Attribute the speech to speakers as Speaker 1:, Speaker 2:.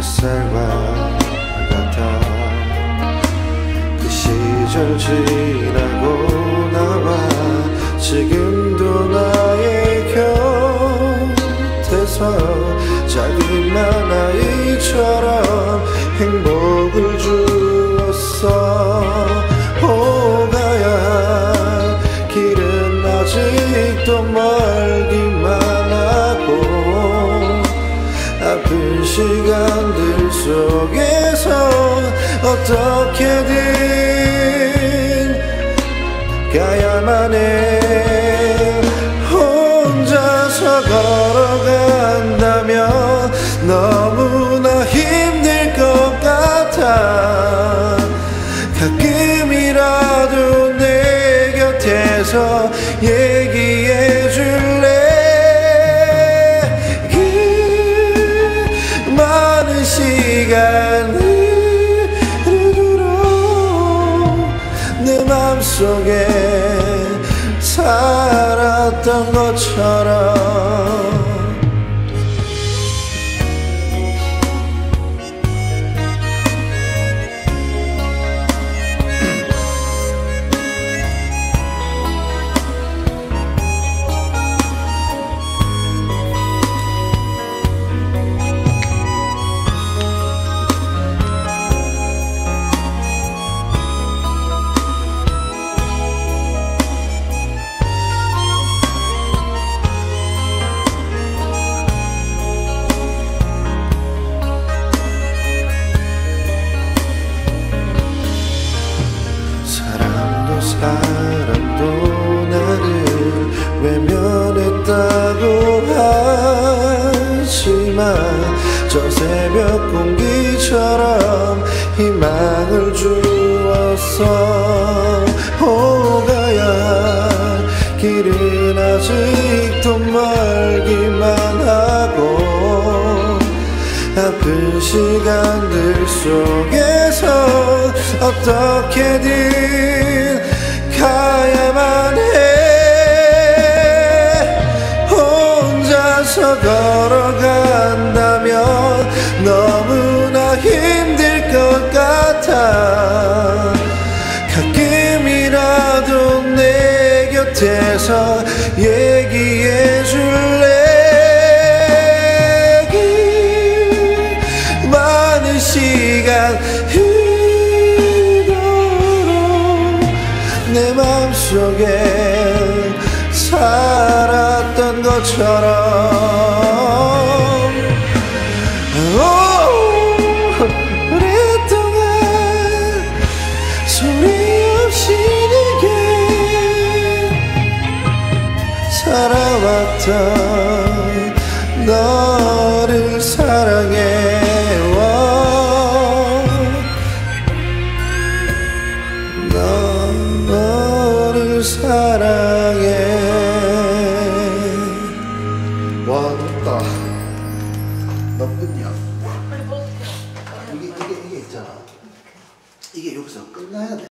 Speaker 1: 햇살과 같아. 그 시절 지나고 나와 지금도 나의 곁에서 자기만 아이처럼 시간들 속에서 어떻게든 가야만 해. 혼자서 걸어간다면 너무나 힘들 것 같아. 가끔이라도 내 곁에서 얘기 시간을 두고 내 맘속에 살았던 것처럼 외면했다고 하지만 저 새벽 공기처럼 희망을 주었어 오가야 길은 아직도 멀기만 하고 아픈 시간들 속에서 어떻게든 가야만 해 힘들 것 같아. 가끔이라도 내 곁에서 얘기해 줄래? 그 많은 시간 흐도록 내 맘속에 살았던 것처럼 살아왔던 너를 사랑해와 너를 사랑해. 와 높다. 높군요 이게 이게 이게 있잖아. 이게 여기서 끝나야 돼.